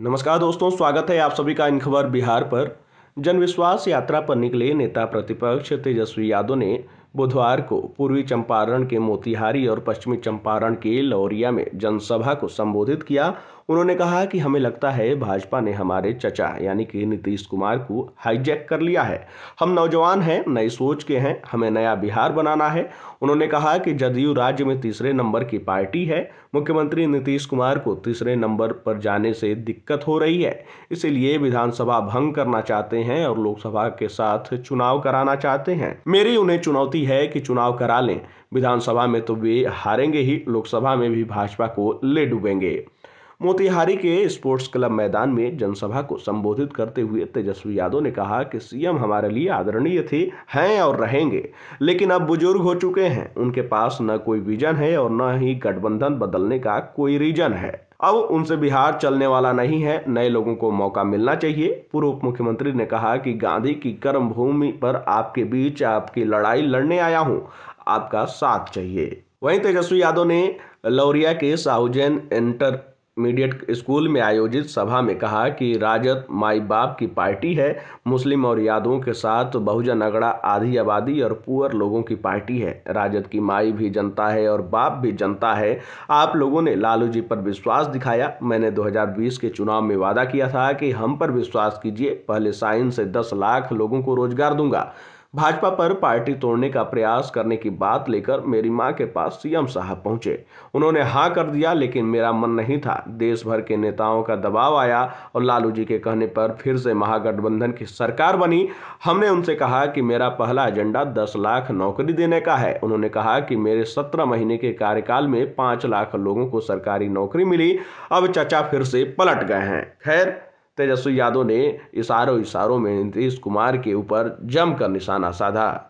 नमस्कार दोस्तों, स्वागत है आप सभी का इन खबर बिहार पर। जनविश्वास यात्रा पर निकले नेता प्रतिपक्ष तेजस्वी यादव ने बुधवार को पूर्वी चंपारण के मोतिहारी और पश्चिमी चंपारण के लौरिया में जनसभा को संबोधित किया उन्होंने कहा कि हमें लगता है भाजपा ने हमारे चचा, यानी कि नीतीश कुमार को हाईजैक कर लिया है। हम नौजवान हैं, नई सोच के हैं, हमें नया बिहार बनाना है। उन्होंने कहा कि जदयू राज्य में तीसरे नंबर की पार्टी है। मुख्यमंत्री नीतीश कुमार को तीसरे नंबर पर जाने से दिक्कत हो रही है। इसीलिए विधानसभा भंग करना चाहते हैं और लोकसभा के साथ चुनाव कराना चाहते हैं। मेरी उन्हें चुनौती है कि चुनाव करा लें। विधानसभा में तो वे हारेंगे ही, लोकसभा में भी भाजपा को ले डूबेंगे। मोतिहारी के स्पोर्ट्स क्लब मैदान में जनसभा को संबोधित करते हुए तेजस्वी यादव ने कहा कि सीएम हमारे लिए आदरणीय थे, हैं और रहेंगे। लेकिन अब बुज़ुर्ग हो चुके हैं। उनके पास न कोई विजन है और न ही गठबंधन बदलने का कोई रीजन है। अब उनसे बिहार चलने वाला नहीं है। नए लोगों को मौका मिलना चाहिए। पूर्व उप मुख्यमंत्री ने कहा कि गांधी की कर्म भूमि पर आपके बीच आपकी लड़ाई लड़ने आया हूँ। आपका साथ चाहिए। वहीं तेजस्वी यादव ने लौरिया के साहुजैन इंटर मीडिएट स्कूल में आयोजित सभा में कहा कि राजद माई बाप की पार्टी है, मुस्लिम और यादवों के साथ बहुजन अगड़ा, आधी आबादी और पुअर लोगों की पार्टी है। राजद की माई भी जनता है और बाप भी जनता है। आप लोगों ने लालू जी पर विश्वास दिखाया। मैंने 2020 के चुनाव में वादा किया था कि हम पर विश्वास कीजिए। पहले साइन से 10 लाख लोगों को रोज़गार दूँगा। भाजपा पर पार्टी तोड़ने का प्रयास करने की बात लेकर मेरी माँ के पास सीएम साहब पहुँचे। उन्होंने हाँ कर दिया, लेकिन मेरा मन नहीं था। देश भर के नेताओं का दबाव आया और लालू जी के कहने पर फिर से महागठबंधन की सरकार बनी। हमने उनसे कहा कि मेरा पहला एजेंडा दस लाख नौकरी देने का है। उन्होंने कहा कि मेरे सत्रह महीने के कार्यकाल में पाँच लाख लोगों को सरकारी नौकरी मिली। अब चचा फिर से पलट गए हैं। खैर तेजस्वी यादव ने इशारों इशारों में नीतीश कुमार के ऊपर जमकर निशाना साधा।